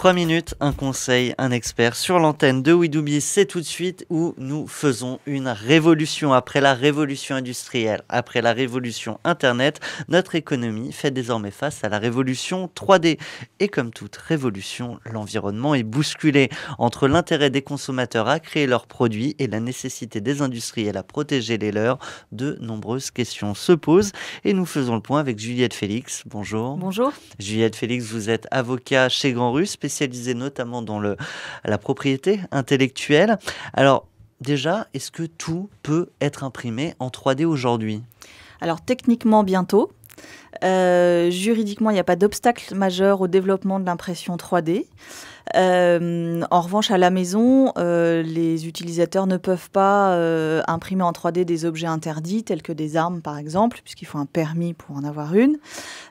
Trois minutes, un conseil, un expert sur l'antenne de Widoubi, c'est tout de suite où nous faisons une révolution. Après la révolution industrielle, après la révolution Internet, notre économie fait désormais face à la révolution 3D. Et comme toute révolution, l'environnement est bousculé entre l'intérêt des consommateurs à créer leurs produits et la nécessité des industriels à protéger les leurs. De nombreuses questions se posent et nous faisons le point avec Juliette Félix. Bonjour. Bonjour. Juliette Félix, vous êtes avocat chez Grand Rue, notamment dans le, la propriété intellectuelle. Alors, déjà, est-ce que tout peut être imprimé en 3D aujourd'hui? Alors, techniquement, bientôt. Euh, juridiquement, il n'y a pas d'obstacle majeur au développement de l'impression 3D. Euh, en revanche, à la maison, euh, les utilisateurs ne peuvent pas imprimer en 3D des objets interdits, tels que des armes, par exemple, puisqu'il faut un permis pour en avoir une.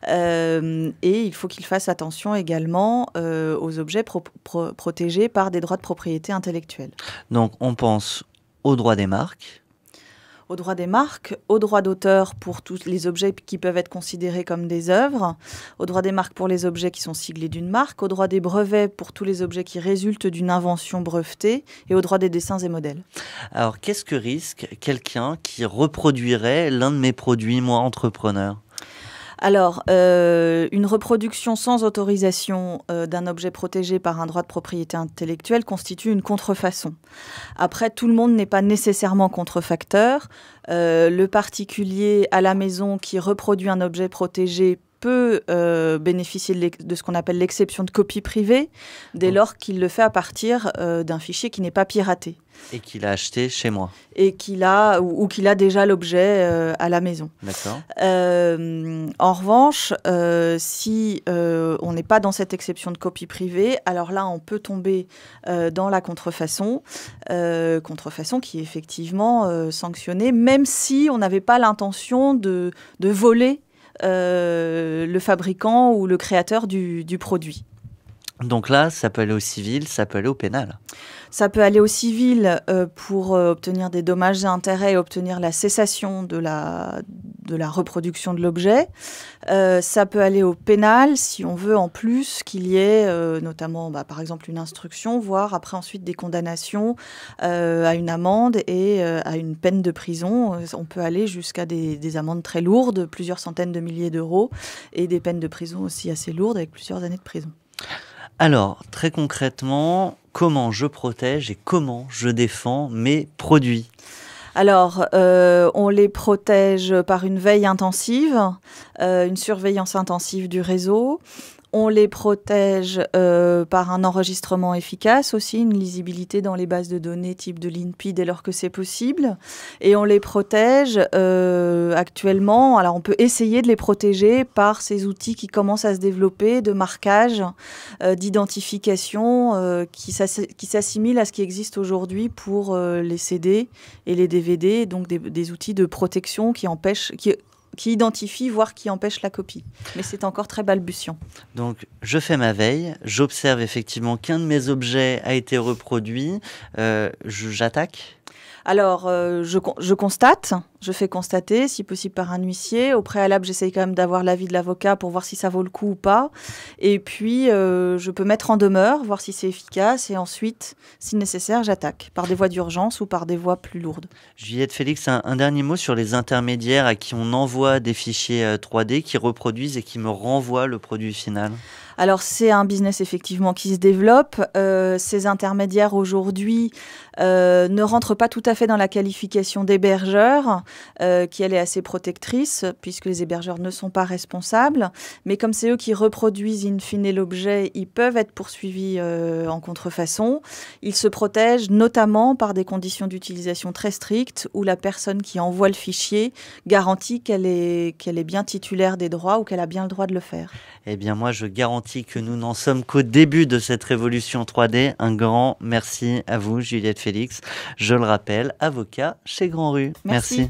et il faut qu'ils fassent attention également aux objets protégés par des droits de propriété intellectuelle. Donc, on pense aux droits des marques, aux droits des marques, aux droits d'auteur pour tous les objets qui peuvent être considérés comme des œuvres, aux droits des marques pour les objets qui sont siglés d'une marque, aux droits des brevets pour tous les objets qui résultent d'une invention brevetée et aux droits des dessins et modèles. Alors qu'est-ce que risque quelqu'un qui reproduirait l'un de mes produits, moi entrepreneur? Alors, euh, une reproduction sans autorisation euh, d'un objet protégé par un droit de propriété intellectuelle constitue une contrefaçon. Après, tout le monde n'est pas nécessairement contrefacteur. Euh, le particulier à la maison qui reproduit un objet protégé peut bénéficier de, ce qu'on appelle l'exception de copie privée dès lors qu'il le fait à partir d'un fichier qui n'est pas piraté. Et qu'il a acheté chez moi. Et qu'il a, ou, qu'il a déjà l'objet euh, à la maison. D'accord. Euh, en revanche, euh, si on n'est pas dans cette exception de copie privée, alors là, on peut tomber dans la contrefaçon. contrefaçon qui est effectivement sanctionnée, même si on n'avait pas l'intention de, de voler le fabricant ou le créateur du, du produit. Donc là, ça peut aller au civil, ça peut aller au pénal. Ça peut aller au civil euh, pour euh, obtenir des dommages et intérêts et obtenir la cessation de la, reproduction de l'objet. Euh, ça peut aller au pénal si on veut en plus qu'il y ait notamment bah, par exemple une instruction, voire après ensuite des condamnations à une amende et à une peine de prison. On peut aller jusqu'à des amendes très lourdes, plusieurs centaines de milliers d'euros, et des peines de prison aussi assez lourdes avec plusieurs années de prison. Alors, très concrètement, comment je protège et comment je défends mes produits? Alors, euh, on les protège par une veille intensive, euh, une surveillance intensive du réseau. On les protège euh, par un enregistrement efficace aussi, une lisibilité dans les bases de données type de l'INPI dès lors que c'est possible. Et on les protège euh, actuellement, alors on peut essayer de les protéger par ces outils qui commencent à se développer de marquage, euh, d'identification, qui s'assimilent à ce qui existe aujourd'hui pour les CD et les DVD, donc des, outils de protection qui empêchent, qui identifie, voire qui empêche la copie. Mais c'est encore très balbutiant. Donc, je fais ma veille, j'observe effectivement qu'un de mes objets a été reproduit, euh, j'attaque alors, euh, je, je, constate, je fais constater, si possible par un huissier. Au préalable, j'essaye quand même d'avoir l'avis de l'avocat pour voir si ça vaut le coup ou pas. Et puis, euh, je peux mettre en demeure, voir si c'est efficace. Et ensuite, si nécessaire, j'attaque par des voies d'urgence ou par des voies plus lourdes. Juliette Félix, un, un, dernier mot sur les intermédiaires à qui on envoie des fichiers 3D euh, qui reproduisent et qui me renvoient le produit final alors c'est un business effectivement qui se développe. Euh, ces intermédiaires aujourd'hui euh, ne rentrent pas tout à fait dans la qualification d'hébergeurs, euh, qui elle est assez protectrice, puisque les hébergeurs ne sont pas responsables. Mais comme c'est eux qui reproduisent in fine l'objet, ils peuvent être poursuivis en contrefaçon. Ils se protègent notamment par des conditions d'utilisation très strictes, où la personne qui envoie le fichier garantit qu'elle est, qu'elle est bien titulaire des droits ou qu'elle a bien le droit de le faire. Eh bien moi je garantis que nous n'en sommes qu'au début de cette révolution 3D. Un grand merci à vous, Juliette Félix. Je le rappelle, avocat chez Grand Rue. merci.